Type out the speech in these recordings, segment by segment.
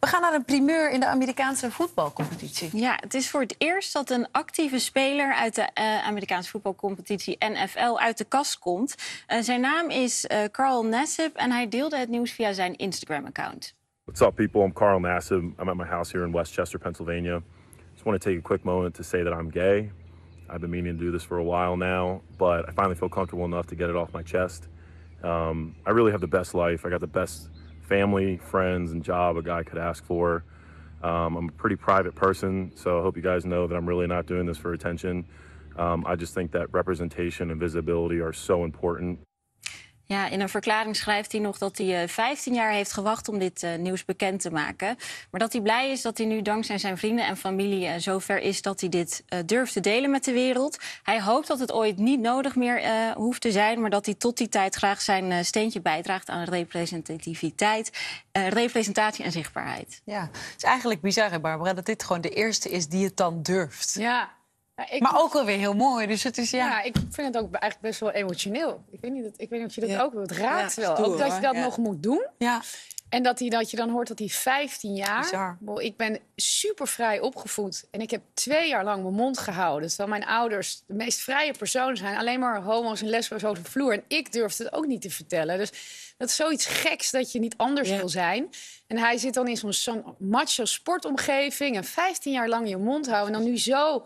We gaan naar een primeur in de Amerikaanse voetbalcompetitie. Ja, het is voor het eerst dat een actieve speler uit de uh, Amerikaanse voetbalcompetitie NFL uit de kast komt. Uh, zijn naam is uh, Carl Nassib en hij deelde het nieuws via zijn Instagram-account. What's up, people? I'm Carl Nassib. I'm at my house here in Westchester, Pennsylvania. Just want to take a quick moment to say that I'm gay. I've been meaning to do this for a while now, but I finally feel comfortable enough to get it off my chest. Um, I really have the best life. I got the best family, friends, and job a guy could ask for. Um, I'm a pretty private person, so I hope you guys know that I'm really not doing this for attention. Um, I just think that representation and visibility are so important. Ja, in een verklaring schrijft hij nog dat hij 15 jaar heeft gewacht om dit uh, nieuws bekend te maken. Maar dat hij blij is dat hij nu dankzij zijn vrienden en familie uh, zover is dat hij dit durft te delen met de wereld. Hij hoopt dat het ooit niet nodig meer hoeft te zijn, maar dat hij tot die tijd graag zijn steentje bijdraagt aan representativiteit, representatie en zichtbaarheid. Ja, het is eigenlijk bizar, hè, Barbara, dat dit gewoon de eerste is die het dan durft. Ja, ja, ik, maar ook wel weer heel mooi. Dus het is ja. ja. ik vind het ook eigenlijk best wel emotioneel. Ik weet niet, dat, ik weet niet of je dat ook wilt. Het raakt wel. stoer, ook dat je dat nog moet doen. Ja, En dat, hij, dat je dan hoort dat hij 15 jaar. Bizar. Ik ben super vrij opgevoed. En ik heb twee jaar lang mijn mond gehouden. Terwijl mijn ouders de meest vrije personen zijn. Alleen maar homo's en lesbo's over de vloer. En ik durfde het ook niet te vertellen. Dus dat is zoiets geks dat je niet anders wil zijn. En hij zit dan in zo'n zo'n macho sportomgeving. En 15 jaar lang je mond houden. En dan nu zo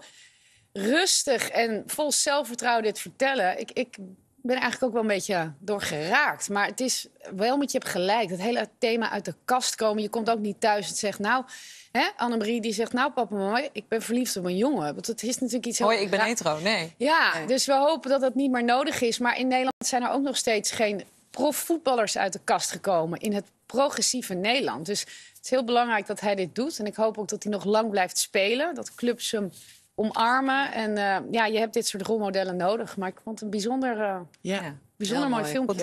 rustig en vol zelfvertrouwen dit vertellen. Ik, ik ben eigenlijk ook wel een beetje door geraakt. Maar het is wel met je hebt gelijk. Dat hele thema uit de kast komen. Je komt ook niet thuis en zegt nou... Hè, Annemarie die zegt, nou papa, mama, ik ben verliefd op een jongen. Want het is natuurlijk iets hoi, ik ben hetero. Nee. ja, Nee. dus we hopen dat dat niet meer nodig is. Maar in Nederland zijn er ook nog steeds geen profvoetballers uit de kast gekomen. In het progressieve Nederland. Dus het is heel belangrijk dat hij dit doet. En ik hoop ook dat hij nog lang blijft spelen. Dat clubs hem omarmen. En eh, ja, je hebt dit soort rolmodellen nodig. Maar ik vond het een bijzonder, eh, Ja. bijzonder mooi filmpje.